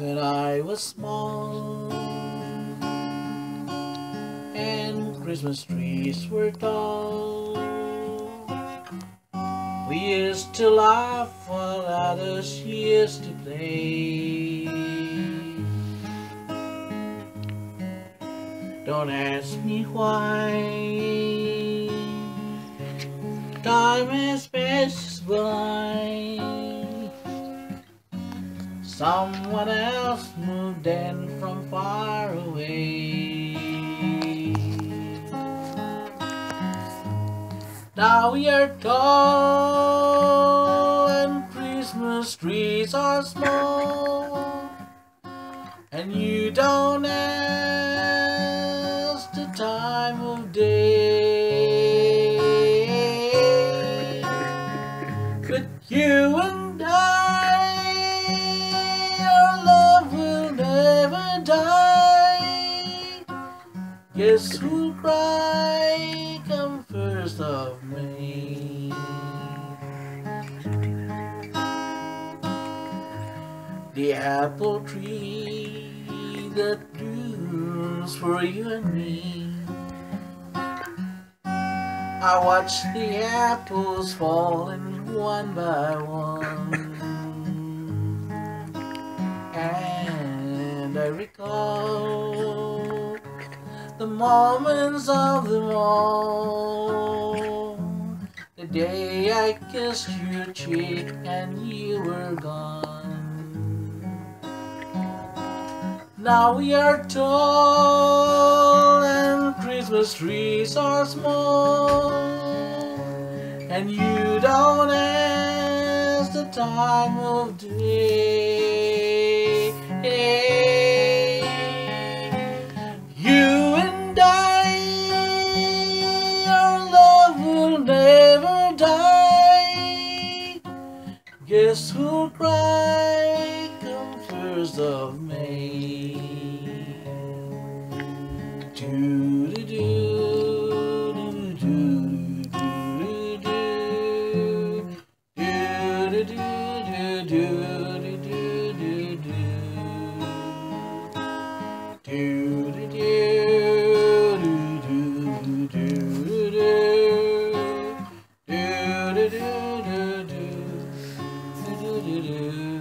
When I was small and Christmas trees were tall, we used to laugh while others used to play. Don't ask me why. Time has passed by. Someone else moved in from far away. Now we are tall and Christmas trees are small, and you don't ask the time of day. But you and Guess who'll cry come first of May? The apple tree that blooms for you and me. I watch the apples falling one by one. And I recall the moments of them all. The day I kissed your cheek and you were gone. Now we are tall and Christmas trees are small, and you don't ask the time of day. Guess who'll cry come first of May? Do-do-do, do do do.